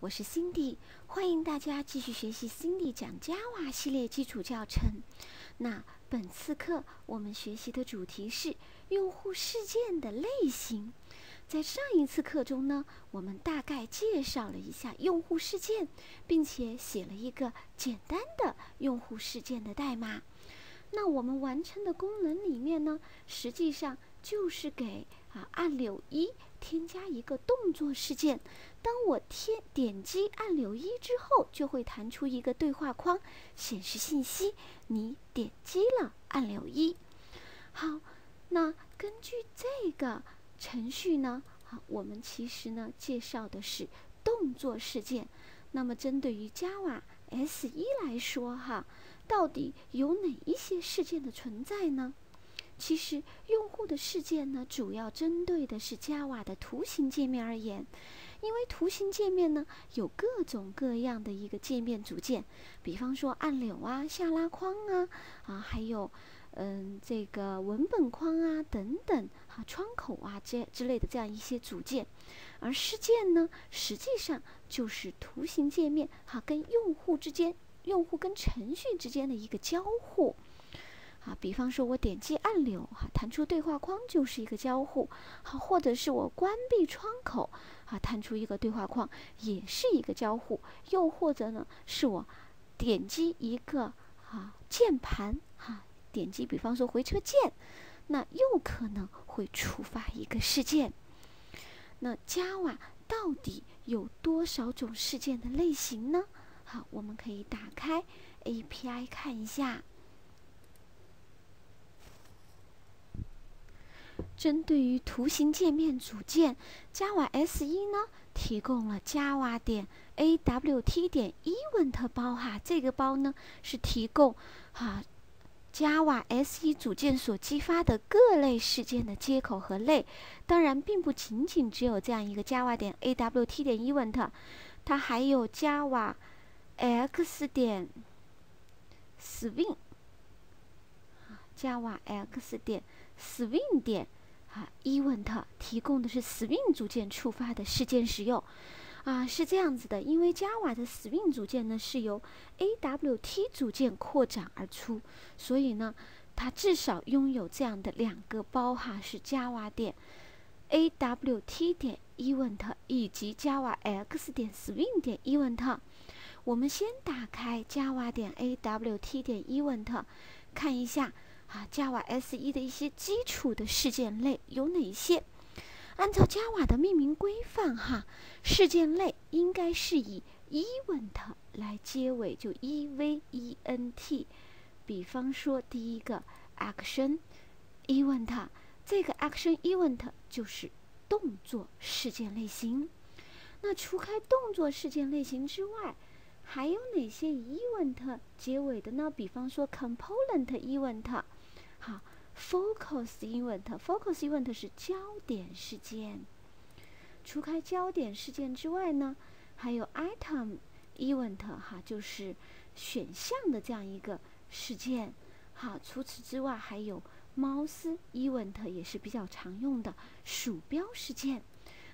我是 Cindy，欢迎大家继续学习 Cindy 讲 Java 系列基础教程。那本次课我们学习的主题是用户事件的类型。在上一次课中呢，我们大概介绍了一下用户事件，并且写了一个简单的用户事件的代码。那我们完成的功能里面呢，实际上就是给啊按钮一添加一个动作事件。当我添点击按钮一之后，就会弹出一个对话框，显示信息：你点击了按钮一。好，那根据这个程序呢，好，我们其实呢介绍的是动作事件。那么针对于 Java SE 来说，哈。到底有哪一些事件的存在呢？其实，用户的事件呢，主要针对的是 Java 的图形界面而言，因为图形界面呢有各种各样的一个界面组件，比方说按钮啊、下拉框啊，啊，还有嗯这个文本框啊等等，哈，窗口啊这之类的这样一些组件，而事件呢，实际上就是图形界面哈跟用户之间。用户跟程序之间的一个交互，啊，比方说我点击按钮，哈，弹出对话框就是一个交互，好，或者是我关闭窗口，啊，弹出一个对话框也是一个交互，又或者呢，是我点击一个啊键盘，哈，点击比方说回车键，那又可能会触发一个事件。那 Java 到底有多少种事件的类型呢？好，我们可以打开 API 看一下。针对于图形界面组件，Java SE 呢提供了 Java 点 AWT 点 Event 包哈，这个包呢是提供哈 Java SE 组件所激发的各类事件的接口和类。当然，并不仅仅只有这样一个 Java 点 AWT 点 Event，它还有 Java。x 点 Swing，Java x 点 swing 点啊，event 提供的是 swing 组件触发的事件使用，啊，是这样子的，因为 Java 的 swing 组件呢是由 AWT 组件扩展而出，所以呢，它至少拥有这样的两个包哈，是 Java 点 AWT 点 event 以及 Java x 点 swing 点 event。我们先打开 Java 点 AWT 点 Event，看一下啊，Java SE 的一些基础的事件类有哪些？按照 Java 的命名规范，哈，事件类应该是以 Event 来结尾，就 EVENT。比方说，第一个 Action Event，这个 Action Event 就是动作事件类型。那除开动作事件类型之外，还有哪些 event 结尾的呢？比方说 component event，，focus event，focus event 是焦点事件。除开焦点事件之外呢，还有 item event，哈，就是选项的这样一个事件。好，除此之外还有 mouse event 也是比较常用的鼠标事件。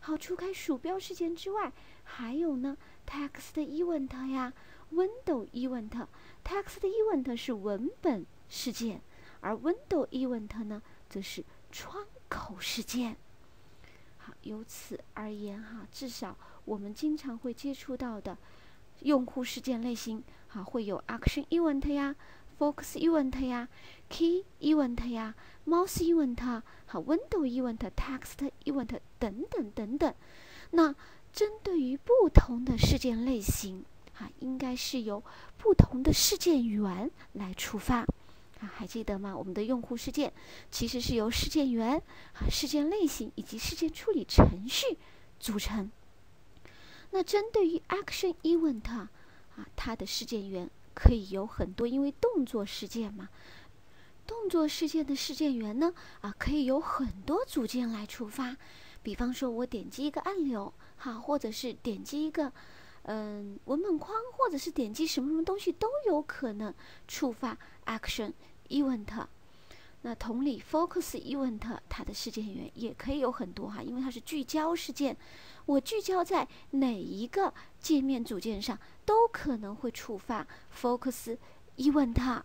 好，除开鼠标事件之外，还有呢，text event 呀，window event，text event 是文本事件，而 window event 呢，则是窗口事件。好，由此而言哈，至少我们经常会接触到的用户事件类型，哈，会有 action event 呀。Focus Event 呀，Key Event 呀，Mouse Event，好，Window Event，Text Event 等等等等。那针对于不同的事件类型，啊，应该是由不同的事件源来触发。啊，还记得吗？我们的用户事件其实是由事件源、啊事件类型以及事件处理程序组成。那针对于 Action Event，啊，它的事件源。可以有很多，因为动作事件嘛，动作事件的事件源呢，啊，可以有很多组件来触发。比方说，我点击一个按钮，哈，或者是点击一个，嗯，文本框，或者是点击什么什么东西，都有可能触发 action event。那同理，focus event 它的事件源也可以有很多哈，因为它是聚焦事件，我聚焦在哪一个界面组件上，都可能会触发 focus event，哈，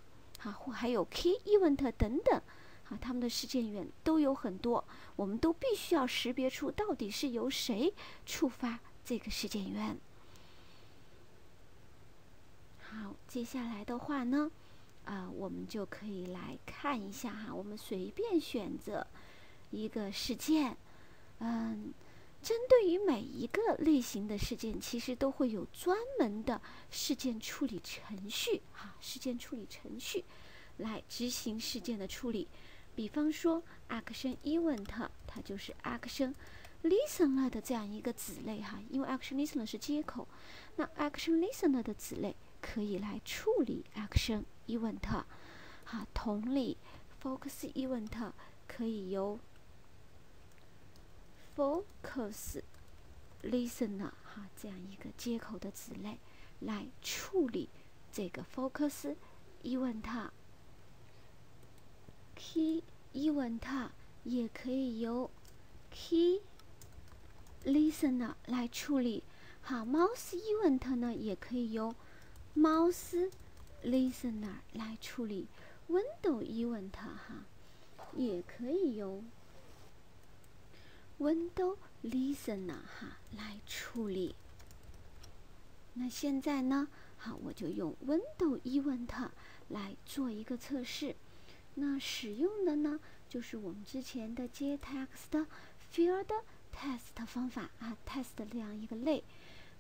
或还有 key event 等等，啊，它们的事件源都有很多，我们都必须要识别出到底是由谁触发这个事件源。好，接下来的话呢？啊，我们就可以来看一下哈。我们随便选择一个事件，嗯，针对于每一个类型的事件，其实都会有专门的事件处理程序哈。事件处理程序来执行事件的处理。比方说，action event 它就是 action listener 的这样一个子类哈。因为 action listener 是接口，那 action listener 的子类可以来处理 action。event，好，同理，focus event 可以由 focus listener 哈这样一个接口的子类来处理这个 focus event。key event 也可以由 key listener 来处理。好，mouse event 呢也可以由 mouse Listener 来处理 Window event 哈，也可以用 Window Listener 哈来处理。那现在呢，好，我就用 Window event 来做一个测试。那使用的呢，就是我们之前的接 Text Field Test 方法啊，Test 这样一个类。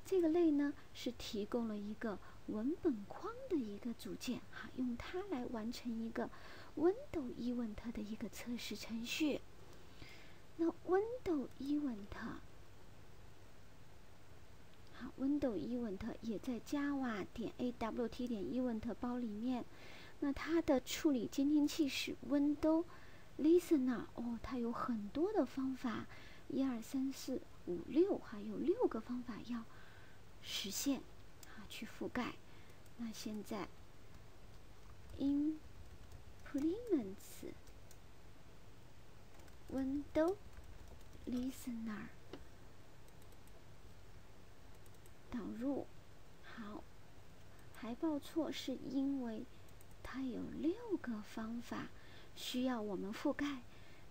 这个类呢，是提供了一个。文本框的一个组件，哈，用它来完成一个 Window Event 的一个测试程序。那 Window Event，好，Window Event 也在 Java 点 AWT 点 Event 包里面。那它的处理监听器是 Window Listener，哦，它有很多的方法，一二三四五六，还有六个方法要实现。去覆盖。那现在，implements window listener 导入。好，还报错是因为它有六个方法需要我们覆盖，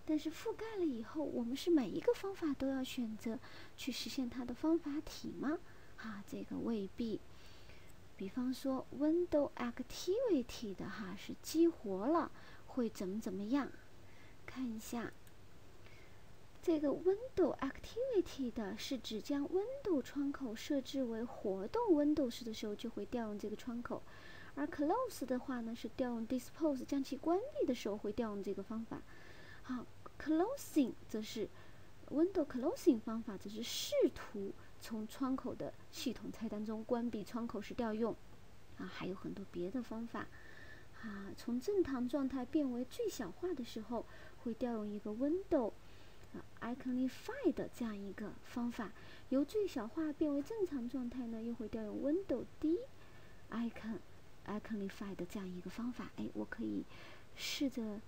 但是覆盖了以后，我们是每一个方法都要选择去实现它的方法体吗？啊，这个未必。比方说，window activity 的哈是激活了，会怎么怎么样？看一下，这个 window activity 的是指将 window 窗口设置为活动 Windows 的时候就会调用这个窗口，而 close 的话呢是调用 dispose 将其关闭的时候会调用这个方法。好，closing 则是 window closing 方法，则是试图。从窗口的系统菜单中关闭窗口时调用，啊，还有很多别的方法，啊，从正常状态变为最小化的时候会调用一个 window 啊 iconify 的这样一个方法，由最小化变为正常状态呢，又会调用 window d icon iconify 的这样一个方法。哎，我可以试着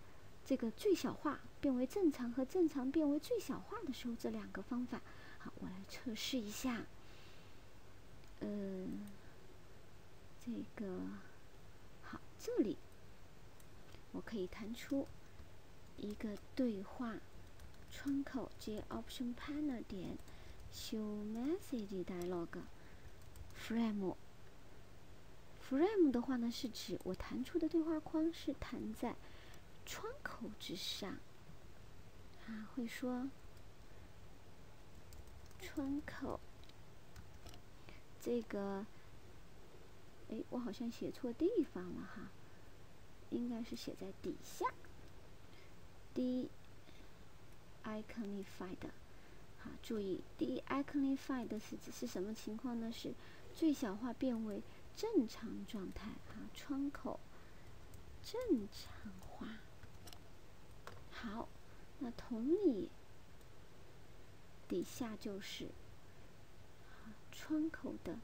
这个最小化变为正常和正常变为最小化的时候这两个方法。好，我来测试一下。呃，这个好，这里我可以弹出一个对话窗口，接 Option Panel 点 Show Message Dialog Frame。Frame 的话呢，是指我弹出的对话框是弹在窗口之上。啊，会说。窗口，这个，哎，我好像写错地方了哈，应该是写在底下。D iconified，好，注意 D iconified 是指是什么情况呢？是最小化变为正常状态，哈，窗口正常化。好，那同理。底下就是窗口的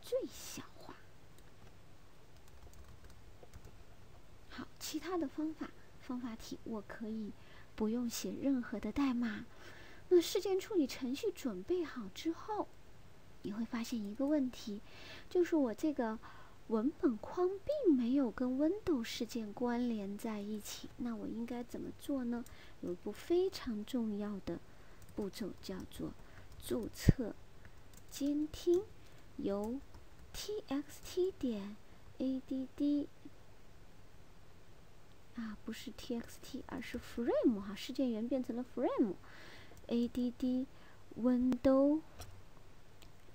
最小化。好，其他的方法方法题，我可以不用写任何的代码。那事件处理程序准备好之后，你会发现一个问题，就是我这个文本框并没有跟 Window 事件关联在一起。那我应该怎么做呢？有一步非常重要的步骤叫做注册监听，由 txt 点 add 啊，不是 txt，而是 frame 哈，事件源变成了 frame。add window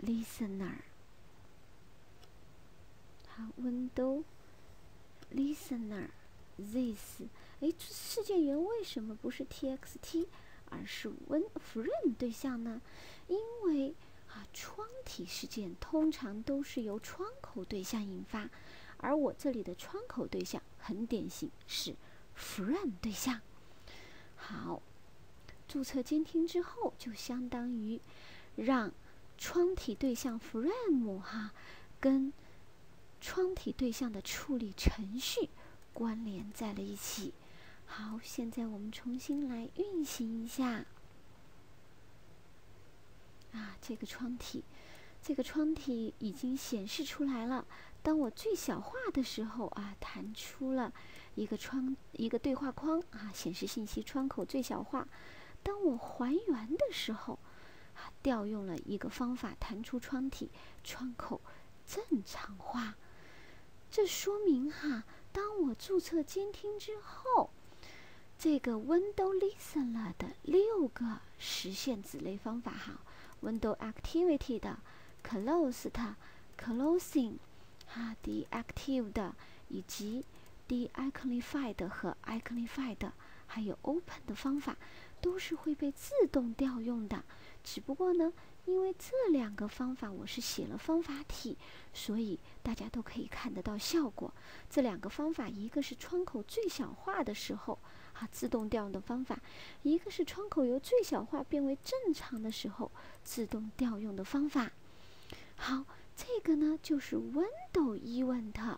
listener，好，window listener this，哎，事件源为什么不是 txt，而是 win frame 对象呢？因为啊，窗体事件通常都是由窗口对象引发，而我这里的窗口对象很典型是 frame 对象。好。注册监听之后，就相当于让窗体对象 frame 哈跟窗体对象的处理程序关联在了一起。好，现在我们重新来运行一下。啊，这个窗体，这个窗体已经显示出来了。当我最小化的时候啊，弹出了一个窗，一个对话框啊，显示信息窗口最小化。当我还原的时候，啊，调用了一个方法，弹出窗体窗口正常化。这说明哈，当我注册监听之后，这个 Window Listener 的六个实现子类方法哈，Window Activity 的 Closed、Closing、哈 Deactive 的以及 deiconified 和 iconified，还有 Open 的方法。都是会被自动调用的，只不过呢，因为这两个方法我是写了方法体，所以大家都可以看得到效果。这两个方法，一个是窗口最小化的时候啊自动调用的方法，一个是窗口由最小化变为正常的时候自动调用的方法。好，这个呢就是 Window Event，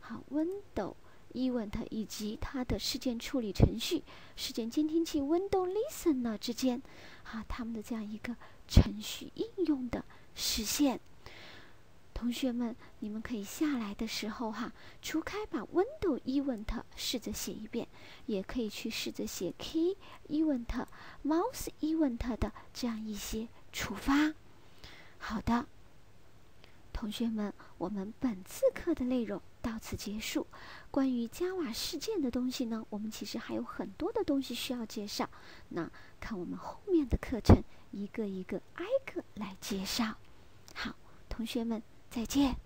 好，Window。Event 以及它的事件处理程序、事件监听器 Window Listener 之间，啊，他们的这样一个程序应用的实现。同学们，你们可以下来的时候哈，除开把 Window Event 试着写一遍，也可以去试着写 Key Event、Mouse Event 的这样一些触发。好的。同学们，我们本次课的内容到此结束。关于 Java 事件的东西呢，我们其实还有很多的东西需要介绍。那看我们后面的课程，一个一个挨个来介绍。好，同学们再见。